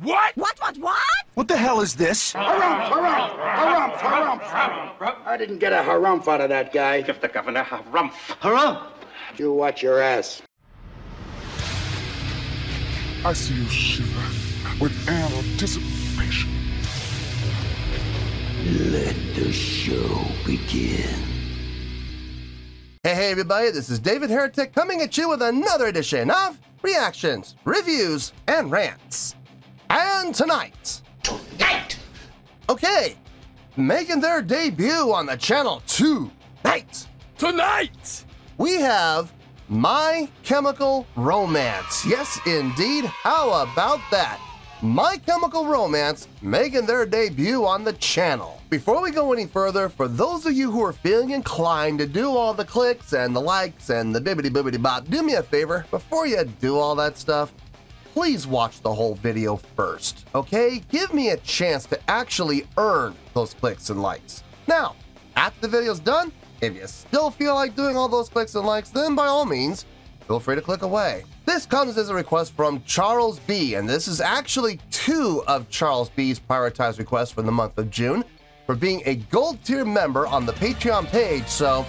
What? What, what, what? What the hell is this? Harumph, harumph, harumph, harumph. I didn't get a harumph out of that guy. Give the governor a rump. Harumph? You watch your ass. I see you shiver with anticipation. Let the show begin. Hey, hey, everybody, this is David Heretic coming at you with another edition of Reactions, Reviews, and Rants. And tonight. Tonight! Okay, making their debut on the channel tonight. Tonight! We have My Chemical Romance. Yes, indeed. How about that? My Chemical Romance making their debut on the channel. Before we go any further, for those of you who are feeling inclined to do all the clicks and the likes and the bibbity bibbity bop, do me a favor, before you do all that stuff, please watch the whole video first, okay? Give me a chance to actually earn those clicks and likes. Now, after the video's done, if you still feel like doing all those clicks and likes, then by all means, feel free to click away. This comes as a request from Charles B, and this is actually two of Charles B's prioritized requests for the month of June for being a gold tier member on the Patreon page. So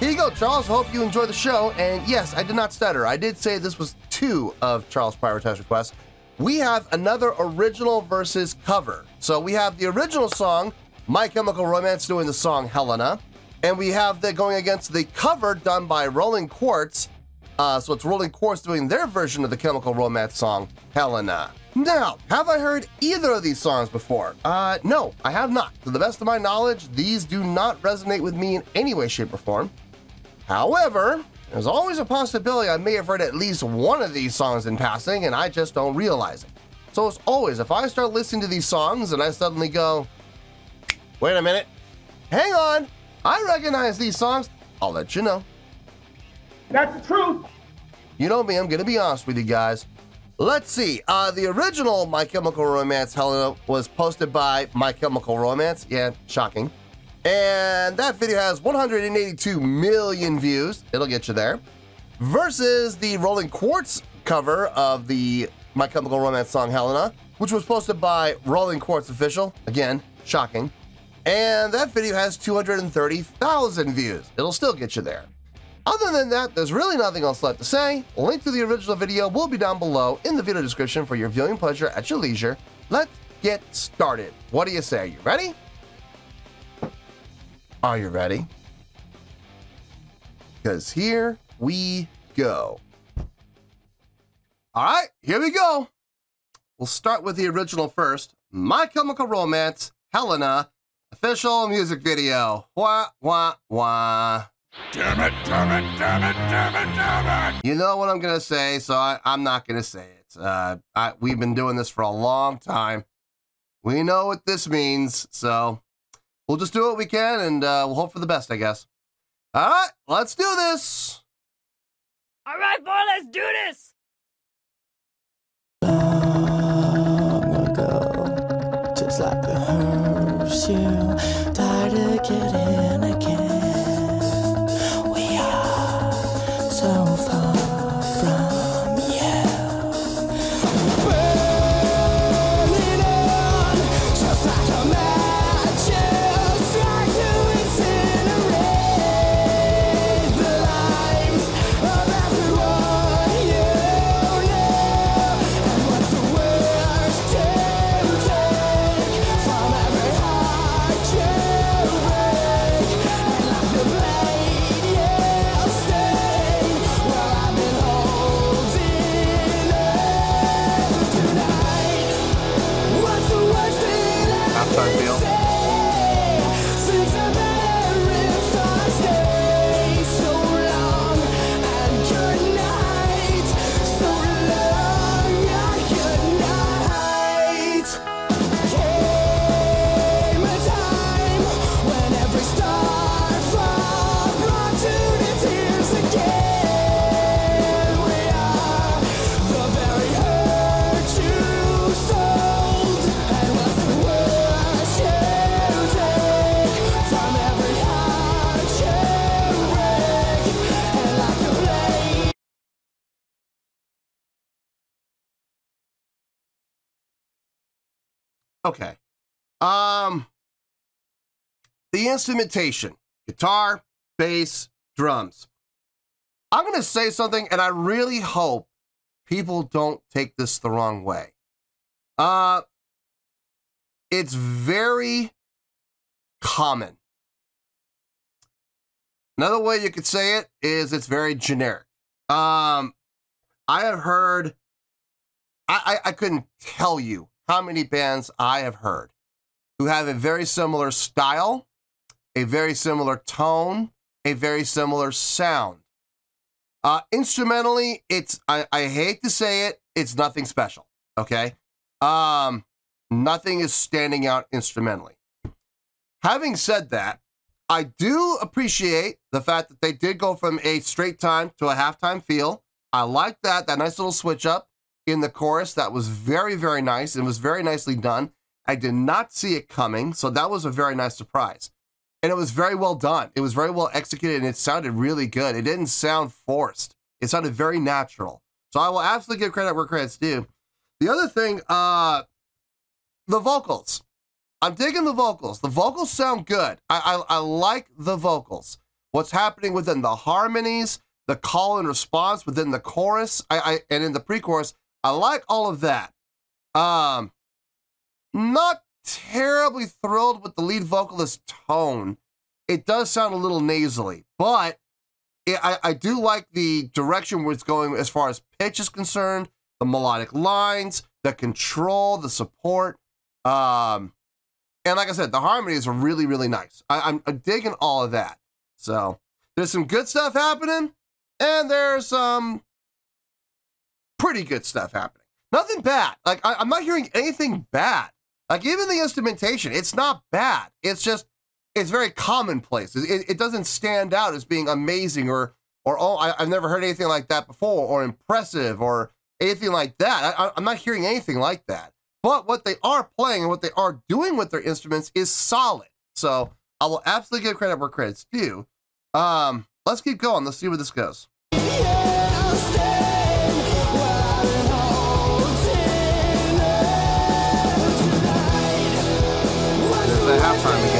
here you go, Charles. Hope you enjoy the show. And yes, I did not stutter. I did say this was two of Charles' prioritized requests. We have another original versus cover. So we have the original song, My Chemical Romance, doing the song Helena. And we have the going against the cover done by Rolling Quartz. Uh, so it's Rolling Quartz doing their version of the Chemical Romance song, Helena. Now, have I heard either of these songs before? Uh, no, I have not. To the best of my knowledge, these do not resonate with me in any way, shape, or form. However, there's always a possibility I may have heard at least one of these songs in passing and I just don't realize it. So as always, if I start listening to these songs and I suddenly go, wait a minute, hang on, I recognize these songs, I'll let you know. That's the truth. You know me, I'm gonna be honest with you guys. Let's see. Uh, the original My Chemical Romance Helena was posted by My Chemical Romance. Yeah, shocking. And that video has 182 million views. It'll get you there. Versus the Rolling Quartz cover of the My Chemical Romance song Helena, which was posted by Rolling Quartz Official. Again, shocking. And that video has 230,000 views. It'll still get you there. Other than that, there's really nothing else left to say. A link to the original video will be down below in the video description for your viewing pleasure at your leisure. Let's get started. What do you say? You ready? Are you ready? Because here we go. All right, here we go. We'll start with the original first. My Chemical Romance, Helena, official music video. Wah, wah, wah. Damn it, damn it, damn it, damn it, damn it! You know what I'm gonna say, so I, am not gonna say it. Uh, I, we've been doing this for a long time. We know what this means, so we'll just do what we can, and uh, we'll hope for the best, I guess. All right, let's do this. All right, boy, let's do this. Long ago, just like the hearse, you Okay. Um, the instrumentation guitar, bass, drums. I'm going to say something, and I really hope people don't take this the wrong way. Uh, it's very common. Another way you could say it is it's very generic. Um, I have heard, I, I, I couldn't tell you how many bands I have heard who have a very similar style, a very similar tone, a very similar sound. Uh, instrumentally, it's I, I hate to say it, it's nothing special. Okay, um, nothing is standing out instrumentally. Having said that, I do appreciate the fact that they did go from a straight time to a halftime feel. I like that that nice little switch up in the chorus. That was very very nice. It was very nicely done. I did not see it coming, so that was a very nice surprise and it was very well done. It was very well executed and it sounded really good. It didn't sound forced. It sounded very natural. So I will absolutely give credit where credit's due. The other thing, uh, the vocals. I'm digging the vocals. The vocals sound good. I, I, I like the vocals. What's happening within the harmonies, the call and response within the chorus, I, I and in the pre-chorus, I like all of that. Um, not terribly thrilled with the lead vocalist tone. It does sound a little nasally, but it, I, I do like the direction where it's going as far as pitch is concerned, the melodic lines, the control, the support. Um, and like I said, the harmonies are really, really nice. I, I'm digging all of that. So there's some good stuff happening, and there's some pretty good stuff happening. Nothing bad. Like I, I'm not hearing anything bad. Like even the instrumentation, it's not bad. It's just it's very commonplace. It, it doesn't stand out as being amazing or or oh I, have never heard anything like that before or impressive or anything like that. I, I'm not hearing anything like that. But what they are playing and what they are doing with their instruments is solid. So I will absolutely give credit where credit's due. Um, let's keep going. Let's see where this goes. There's halftime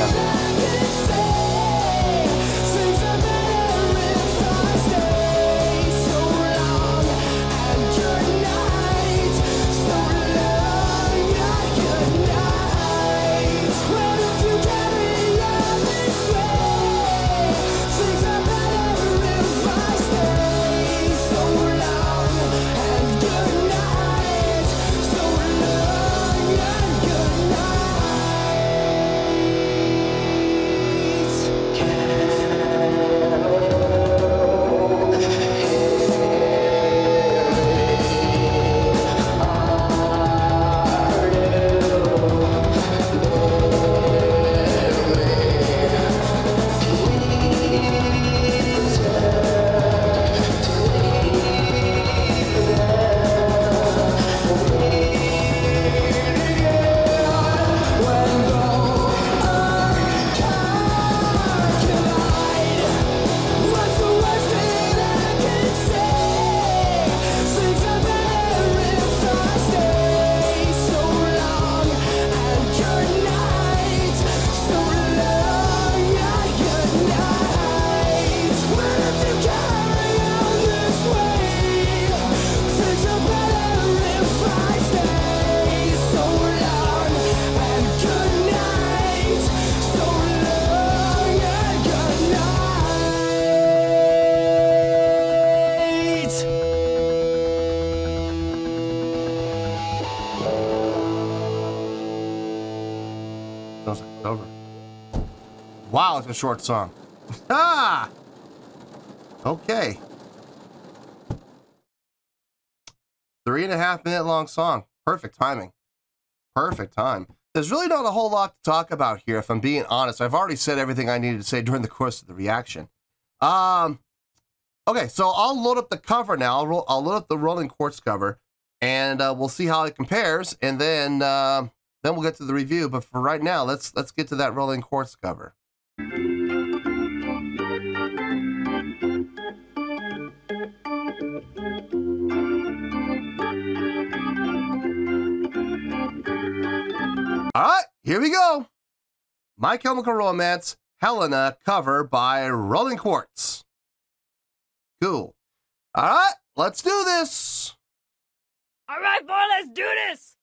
short song. ah! Okay. Three and a half minute long song. Perfect timing. Perfect time. There's really not a whole lot to talk about here, if I'm being honest. I've already said everything I needed to say during the course of the reaction. Um, okay, so I'll load up the cover now. I'll, I'll load up the Rolling Quartz cover, and uh, we'll see how it compares, and then uh, then we'll get to the review. But for right now, let's let's get to that Rolling Quartz cover. All right, here we go. My Chemical Romance, Helena, cover by Rolling Quartz. Cool. All right, let's do this. All right, boy, let's do this.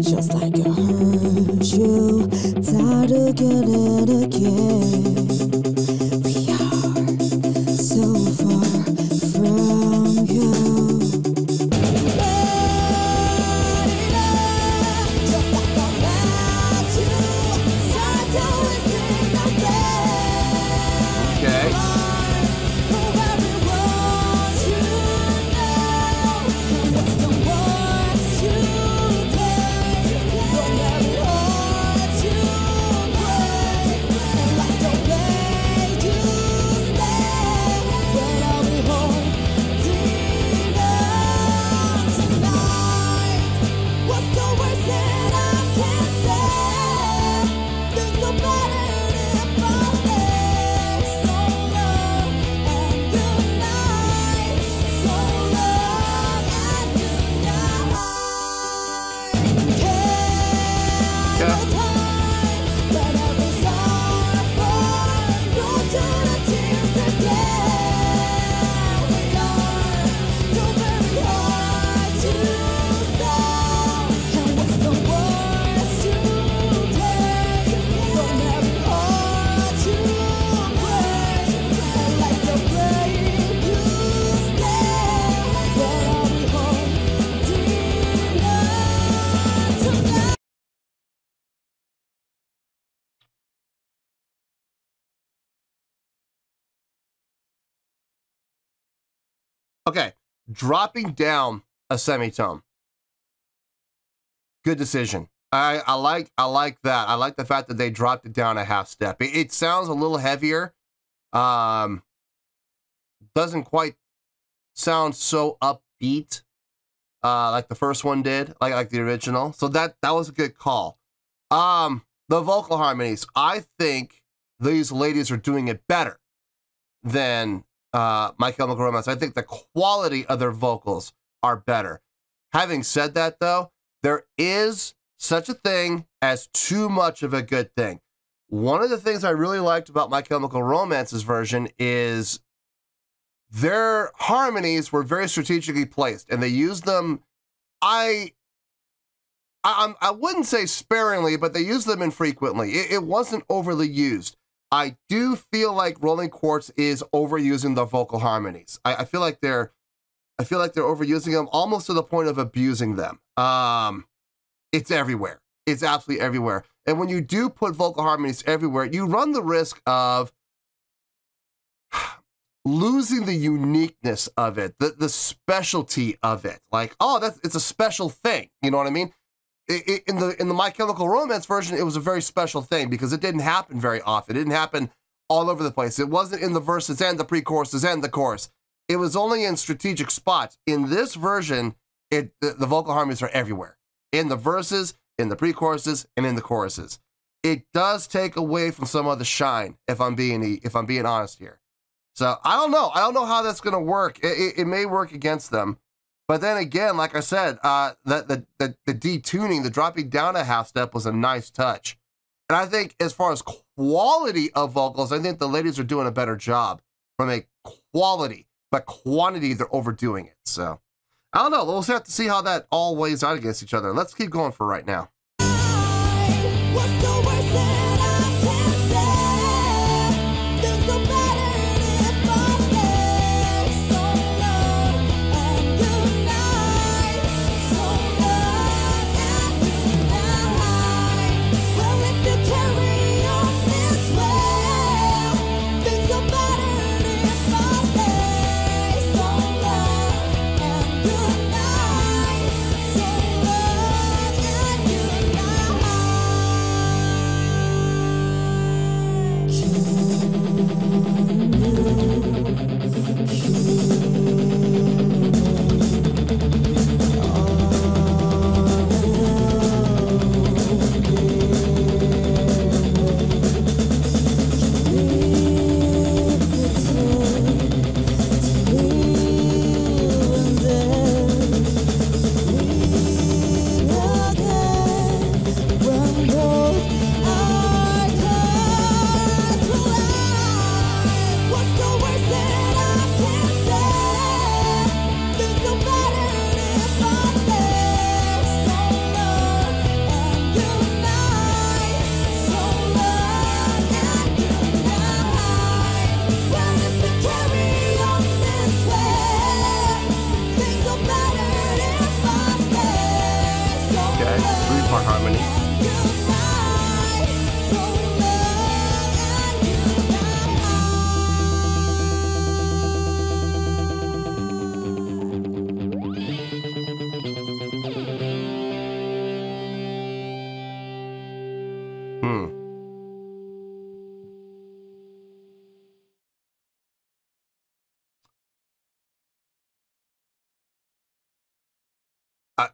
Just like I heard you, tired again and again. Okay, dropping down a semitone. Good decision. I, I like I like that. I like the fact that they dropped it down a half step. It, it sounds a little heavier. Um, doesn't quite sound so upbeat uh, like the first one did, like like the original. So that that was a good call. Um, the vocal harmonies. I think these ladies are doing it better than uh, My Chemical Romance. I think the quality of their vocals are better. Having said that, though, there is such a thing as too much of a good thing. One of the things I really liked about My Chemical Romance's version is their harmonies were very strategically placed, and they used them. I, I, I wouldn't say sparingly, but they used them infrequently. It, it wasn't overly used. I do feel like Rolling Quartz is overusing the vocal harmonies. I, I feel like they're, I feel like they're overusing them almost to the point of abusing them. Um, it's everywhere. It's absolutely everywhere. And when you do put vocal harmonies everywhere, you run the risk of losing the uniqueness of it, the the specialty of it. Like, oh, that's it's a special thing. You know what I mean? In the in the My Chemical Romance version, it was a very special thing because it didn't happen very often. It didn't happen all over the place. It wasn't in the verses and the pre-choruses and the chorus. It was only in strategic spots. In this version, it the, the vocal harmonies are everywhere. In the verses, in the pre-choruses, and in the choruses. It does take away from some of the shine, if I'm being if I'm being honest here. So I don't know. I don't know how that's going to work. It, it, it may work against them. But then again, like I said, uh, the, the, the, the detuning, the dropping down a half step was a nice touch. And I think as far as quality of vocals, I think the ladies are doing a better job from a quality, but quantity, they're overdoing it. So I don't know. We'll have to see how that all weighs out against each other. Let's keep going for right now.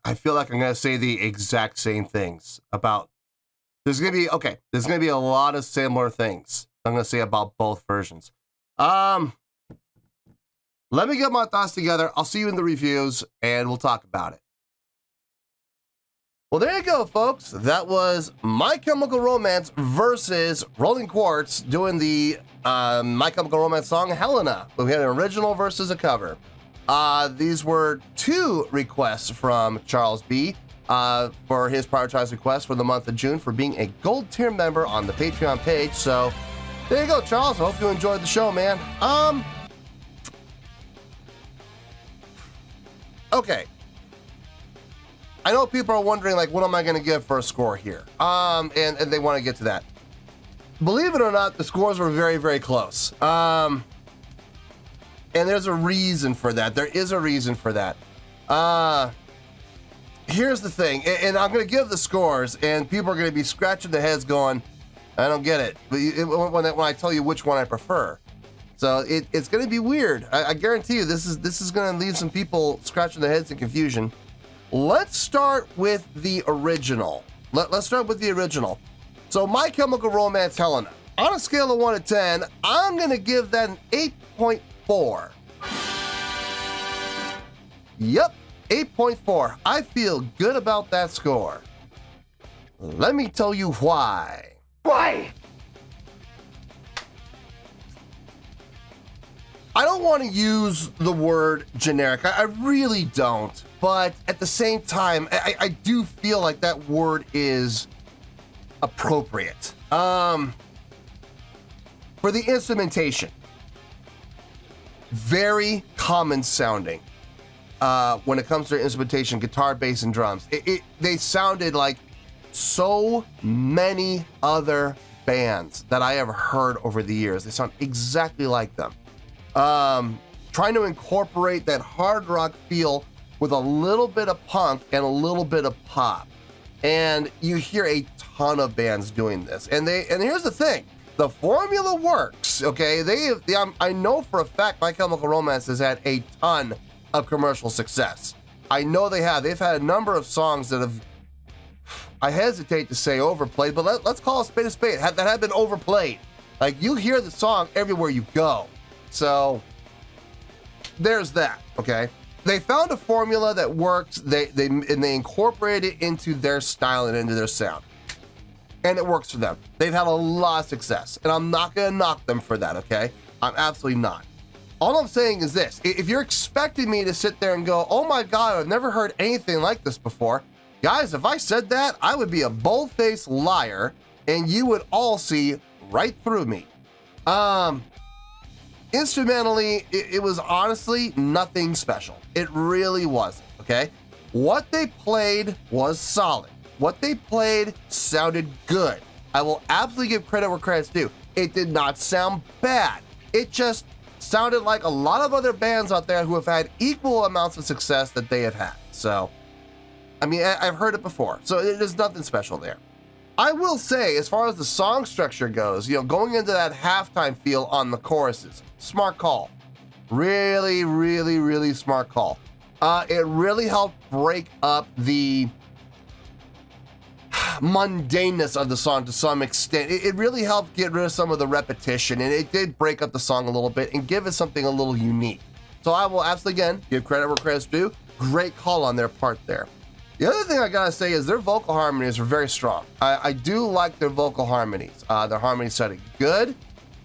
I, feel like I'm gonna say the exact same things about. There's gonna be okay. There's gonna be a lot of similar things. I'm gonna say about both versions. Um, let me get my thoughts together. I'll see you in the reviews, and we'll talk about it. Well, there you go, folks. That was My Chemical Romance versus Rolling Quartz doing the uh, My Chemical Romance song Helena. We had an original versus a cover. Uh, these were two requests from Charles B. Uh, for his prioritized request for the month of June for being a gold tier member on the Patreon page. So there you go, Charles. I hope you enjoyed the show, man. Um, okay. I know people are wondering, like, what am I going to give for a score here? Um, and, and they want to get to that. Believe it or not, the scores were very, very close. Um, and there's a reason for that. There is a reason for that. Uh, here's the thing, and, and I'm going to give the scores, and people are going to be scratching their heads going, I don't get it. When, I- when I tell you which one I prefer. So it, it's going to be weird. I, I guarantee you, this is this is going to leave some people scratching their heads in confusion. Let's start with the original. Let, let's start with the original. So, My Chemical Romance Helena. On a scale of 1 to 10, I'm going to give that an 8.4. Yep, 8.4. I feel good about that score. Let me tell you why. Why? I don't want to use the word generic. I, I really don't. But at the same time, I, I do feel like that word is appropriate. Um, for the instrumentation, very common sounding. Uh, when it comes to instrumentation, guitar, bass, and drums, it, it, they sounded like so many other bands that I have heard over the years. They sound exactly like them um, trying to incorporate that hard rock feel with a little bit of punk and a little bit of pop. And you hear a ton of bands doing this. And they and here's the thing. The formula works, okay? They, they um, I know for a fact My Chemical Romance has had a ton of commercial success. I know they have. They've had a number of songs that have I hesitate to say overplayed, but let, us call a spade a spade. That have been overplayed. Like you hear the song everywhere you go. So there's that. Okay. They found a formula that works. They they and they incorporated it into their style and into their sound, and it works for them. They've had a lot of success, and I'm not gonna knock them for that. Okay, I'm absolutely not. All I'm saying is this: if you're expecting me to sit there and go, "Oh my God, I've never heard anything like this before," guys, if I said that, I would be a bold-faced liar, and you would all see right through me. Um, instrumentally, it, it was honestly nothing special. It really wasn't. Okay, what they played was solid. What they played sounded good. I will absolutely give credit where credit's due. It did not sound bad. It just sounded like a lot of other bands out there who have had equal amounts of success that they have had. So, I mean, I, I've heard it before, so there's nothing special there. I will say, as far as the song structure goes, you know, going into that halftime feel on the choruses, smart call. Really, really, really smart call. Uh, it really helped break up the mundaneness of the song to some extent. It, it really helped get rid of some of the repetition, and it did break up the song a little bit and give it something a little unique. So I will absolutely, again, give credit where credit's due. Great call on their part there. The other thing I gotta say is their vocal harmonies are very strong. I, I do like their vocal harmonies. Uh, their harmonies sounded good,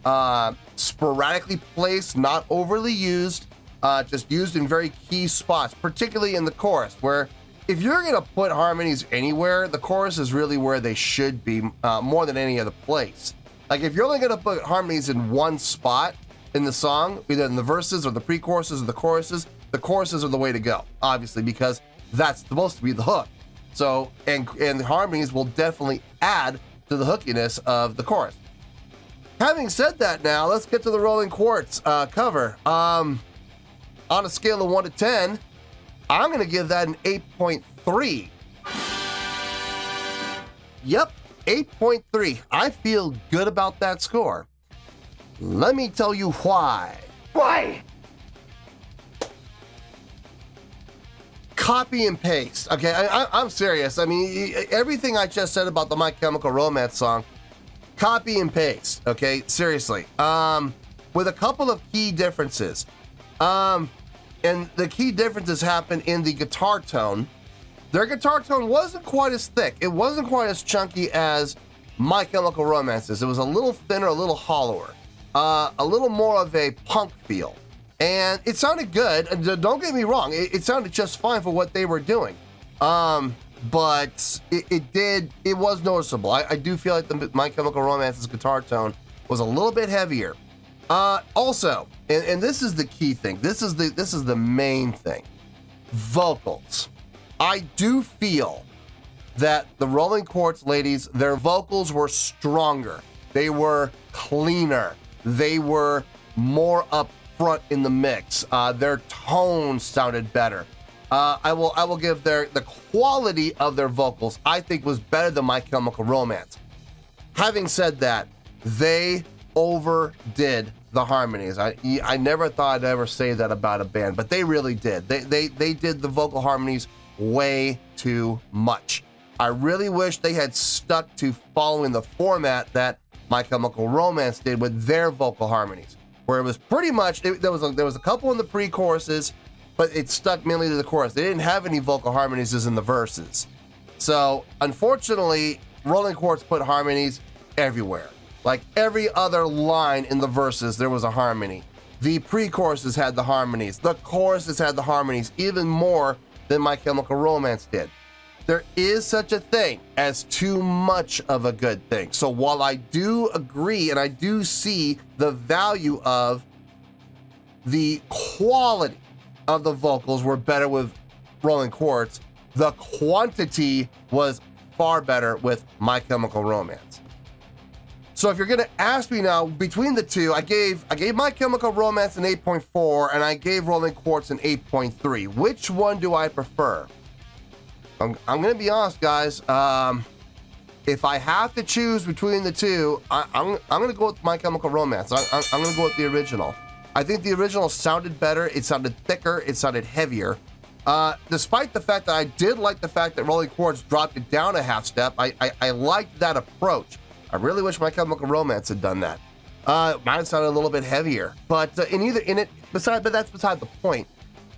uh, sporadically placed, not overly used, uh, just used in very key spots, particularly in the chorus, where if you're gonna put harmonies anywhere, the chorus is really where they should be uh, more than any other place. Like if you're only gonna put harmonies in one spot in the song, either in the verses or the pre-choruses or the choruses, the choruses are the way to go, obviously, because that's supposed to be the hook. So, and and the harmonies will definitely add to the hookiness of the chorus. Having said that, now let's get to the Rolling Quartz uh, cover. Um, on a scale of one to ten, I'm gonna give that an 8.3. Yep, 8.3. I feel good about that score. Let me tell you why. Why? copy and paste. Okay, I, I, I'm serious. I mean, everything I just said about the My Chemical Romance song, copy and paste. Okay, seriously. Um, with a couple of key differences. Um, and the key differences happen in the guitar tone. Their guitar tone wasn't quite as thick. It wasn't quite as chunky as My Chemical Romances. It was a little thinner, a little hollower, uh, a little more of a punk feel. And it sounded good. Don't get me wrong, it, it sounded just fine for what they were doing. Um, but it, it did, it was noticeable. I, I do feel like the My Chemical Romance's guitar tone was a little bit heavier. Uh, also, and, and this is the key thing. This is the this is the main thing. Vocals. I do feel that the Rolling Quartz ladies, their vocals were stronger. They were cleaner. They were more up front in the mix. Uh, their tone sounded better. Uh, I will I will give their the quality of their vocals I think was better than My Chemical Romance. Having said that, they overdid the harmonies. I I never thought I'd ever say that about a band, but they really did. They they they did the vocal harmonies way too much. I really wish they had stuck to following the format that My Chemical Romance did with their vocal harmonies, where it was pretty much it, there was a, there was a couple in the pre-choruses, but it stuck mainly to the chorus. They didn't have any vocal harmonies in the verses. So unfortunately, Rolling Quartz put harmonies everywhere. Like every other line in the verses, there was a harmony. The pre-choruses had the harmonies. The choruses had the harmonies even more than My Chemical Romance did. There is such a thing as too much of a good thing. So while I do agree and I do see the value of the quality of the vocals were better with Rolling Quartz, the quantity was far better with My Chemical Romance. So if you're gonna ask me now between the two, I gave I gave My Chemical Romance an 8.4 and I gave Rolling Quartz an 8.3. Which one do I prefer? I'm, I'm gonna be honest, guys. Um, if I have to choose between the two, I, I'm, I'm gonna go with My Chemical Romance. I, I, I'm gonna go with the original. I think the original sounded better. It sounded thicker. It sounded heavier. Uh, despite the fact that I did like the fact that Rolling Quartz dropped it down a half step, I, I, I liked that approach. I really wish My Chemical Romance had done that. Uh, mine sounded a little bit heavier, but uh, in either in it, beside, but that's beside the point.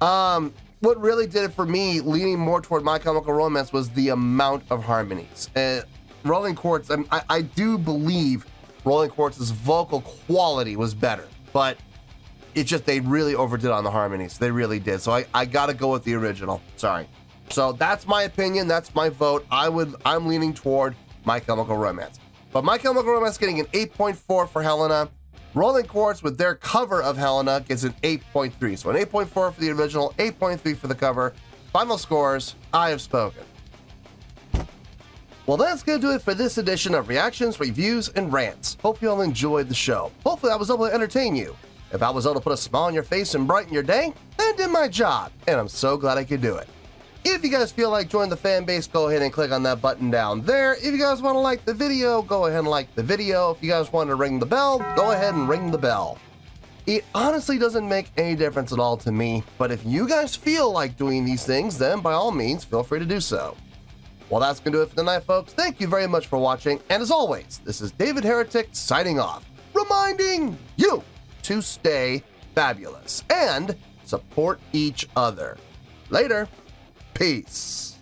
Um, what really did it for me, leaning more toward My Chemical Romance, was the amount of harmonies. Uh, Rolling Quartz, I, I, do believe Rolling Quartz's vocal quality was better, but it just they really overdid on the harmonies. They really did. So I, I gotta go with the original. Sorry. So that's my opinion. That's my vote. I would I'm leaning toward My Chemical Romance. But My Chemical Romance getting an 8.4 for Helena. Rolling Quartz with their cover of Helena gets an 8.3. So an 8.4 for the original, 8.3 for the cover. Final scores, I have spoken. Well, that's going to do it for this edition of Reactions, Reviews, and Rants. Hope you all enjoyed the show. Hopefully, I was able to entertain you. If I was able to put a smile on your face and brighten your day, then I did my job, and I'm so glad I could do it. If you guys feel like joining the fan base, go ahead and click on that button down there. If you guys want to like the video, go ahead and like the video. If you guys want to ring the bell, go ahead and ring the bell. It honestly doesn't make any difference at all to me, but if you guys feel like doing these things, then by all means, feel free to do so. Well, that's going to do it for tonight, folks. Thank you very much for watching, and as always, this is David Heretic signing off, reminding you to stay fabulous and support each other. Later. Peace.